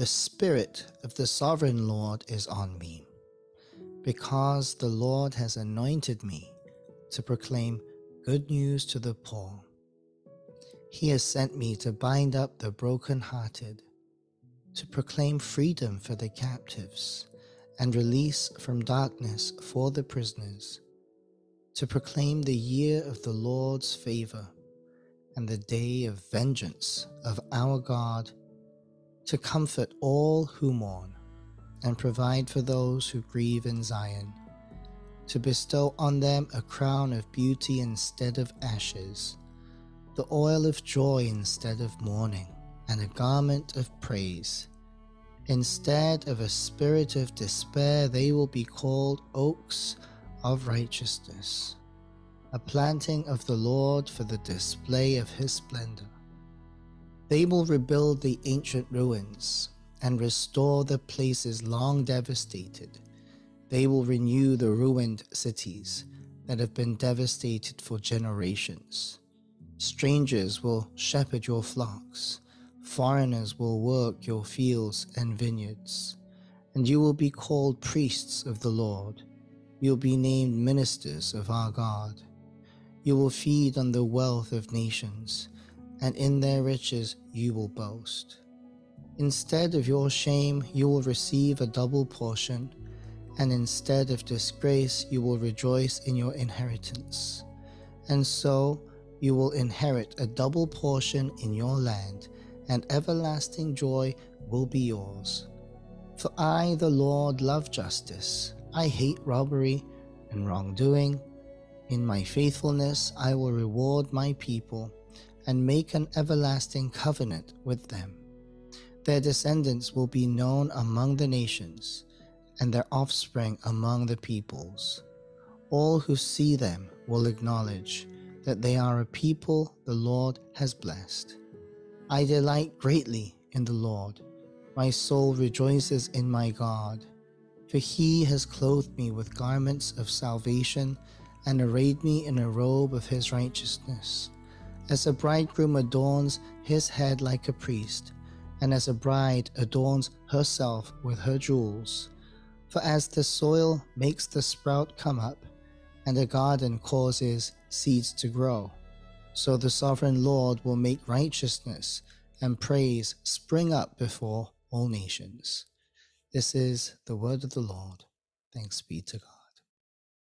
the Spirit of the Sovereign Lord is on me, because the Lord has anointed me to proclaim good news to the poor. He has sent me to bind up the broken-hearted, to proclaim freedom for the captives, and release from darkness for the prisoners, to proclaim the year of the Lord's favor and the day of vengeance of our God, to comfort all who mourn and provide for those who grieve in Zion, to bestow on them a crown of beauty instead of ashes, the oil of joy instead of mourning, and a garment of praise. Instead of a spirit of despair, they will be called oaks of righteousness, a planting of the Lord for the display of his splendor. They will rebuild the ancient ruins and restore the places long devastated. They will renew the ruined cities that have been devastated for generations. Strangers will shepherd your flocks Foreigners will work your fields and vineyards, and you will be called priests of the Lord. You'll be named ministers of our God. You will feed on the wealth of nations, and in their riches you will boast. Instead of your shame, you will receive a double portion, and instead of disgrace, you will rejoice in your inheritance. And so you will inherit a double portion in your land and everlasting joy will be yours. For I, the Lord, love justice. I hate robbery and wrongdoing. In my faithfulness, I will reward my people and make an everlasting covenant with them. Their descendants will be known among the nations, and their offspring among the peoples. All who see them will acknowledge that they are a people the Lord has blessed. I delight greatly in the Lord. My soul rejoices in my God. For he has clothed me with garments of salvation and arrayed me in a robe of his righteousness. As a bridegroom adorns his head like a priest, and as a bride adorns herself with her jewels. For as the soil makes the sprout come up, and the garden causes seeds to grow, so the sovereign Lord will make righteousness and praise spring up before all nations. This is the word of the Lord. Thanks be to God.